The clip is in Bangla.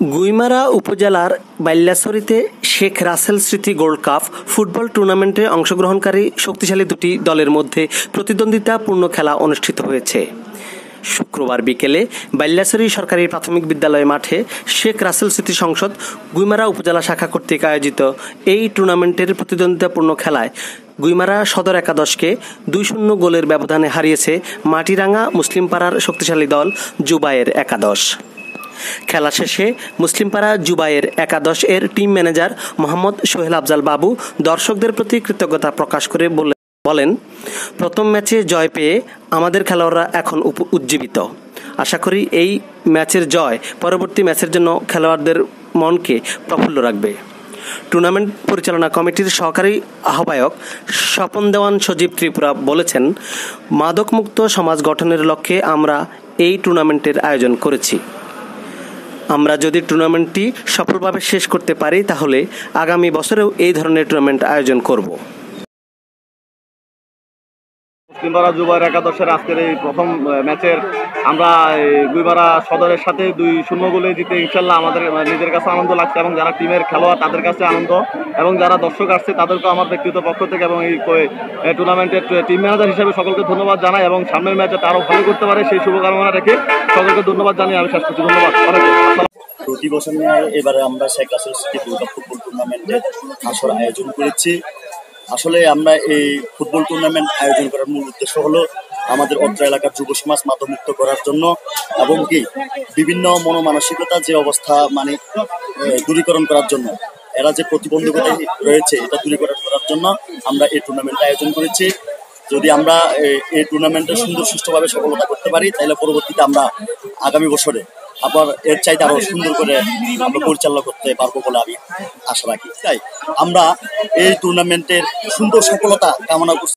গুইমারা উপজেলার বাইল্যাছড়িতে শেখ রাসেল স্মৃতি গোল্ড কাপ ফুটবল টুর্নামেন্টে অংশগ্রহণকারী শক্তিশালী দুটি দলের মধ্যে প্রতিদ্বন্দ্বিতাপূর্ণ খেলা অনুষ্ঠিত হয়েছে। শুক্রবার বিকেলে বাল্যাছড়ি সরকারি প্রাথমিক বিদ্যালয় মাঠে শেখ রাসেল স্মৃতি সংসদ গুইমারা উপজেলা শাখা কর্তৃক আয়োজিত এই টুর্নামেন্টের প্রতিদ্বন্দ্বিতাপূর্ণ খেলায় গুইমারা সদর একাদশকে দুই শূন্য গোলের ব্যবধানে হারিয়েছে মাটিরাঙ্গা মুসলিমপাড়ার শক্তিশালী দল জুবায়ের একাদশ। খেলা শেষে মুসলিমপাড়া জুবাইয়ের একাদশ এর টিম ম্যানেজার মোহাম্মদ সোহেল আফজাল বাবু দর্শকদের প্রতি কৃতজ্ঞতা প্রকাশ করে বলে বলেন, প্রথম ম্যাচে জয় পেয়ে আমাদের খেলোয়াড়রা এখন উজ্জীবিত। আশা করি এই ম্যাচের জয় পরবর্তী ম্যাচের জন্য খেলোয়াড়দের মনকে প্রফুল্ল রাখবে। টুর্নামেন্ট পরিচালনা কমিটির সহকারী আহ্বায়ক স্বপন দেওয়ান সজীব ত্রিপুরা বলেছেন, মাদকমুক্ত সমাজ গঠনের লক্ষ্যে আমরা এই টুর্নামেন্টের আয়োজন করেছি। আমরা যদি টুর্নামেন্টটি সফলভাবে শেষ করতে পারি, তাহলে আগামী বছরেও এই ধরনের টুর্নামেন্ট আয়োজন করব। মুসলিমপাড়া যুবার একাদশের আজকের এই প্রথম ম্যাচের আমরা গুইবাড়া সদরের সাথে দুই শূন্য গোলে জিতে ইনশাল্লাহ আমাদের নিজের কাছে আনন্দ লাগছে এবং যারা টিমের খেলোয়াড় তাদের কাছে আনন্দ এবং যারা দর্শক আসছে তাদেরকেও আমার ব্যক্তিগত পক্ষ থেকে এবং এই টুর্নামেন্টের টিম ম্যানেজার হিসেবে সকলকে ধন্যবাদ জানাই এবং সামনের ম্যাচে তারও ভালো করতে পারে, সেই শুভকামনা রেখে সকলকে ধন্যবাদ জানিয়ে আমি শেষ করছি। ধন্যবাদ প্রতি বছর নিয়ে এবারে আমরা শেখ রাসেল ফুটবল টুর্নামেন্টের আসর আয়োজন করেছি। আসলে আমরা এই ফুটবল টুর্নামেন্ট আয়োজন করার মূল উদ্দেশ্য হলো আমাদের অত্র এলাকার যুব সমাজ মাদমুক্ত করার জন্য এবং কি বিভিন্ন মনোমানসিকতা যে অবস্থা মানে দূরীকরণ করার জন্য, এরা যে প্রতিবন্ধকতা রয়েছে এটা দূরীকরণ করার জন্য আমরা এই টুর্নামেন্ট আয়োজন করেছি। যদি আমরা এই টুর্নামেন্টে সুন্দর সুষ্ঠুভাবে সফলতা করতে পারি, তাহলে পরবর্তীতে আমরা আগামী বছরে আবার এর চাইতে আরও সুন্দর করে আমরা পরিচালনা করতে পারব বলে আমি আশা রাখি। তাই আমরা এই টুর্নামেন্টের সুন্দর সফলতা কামনা করছি।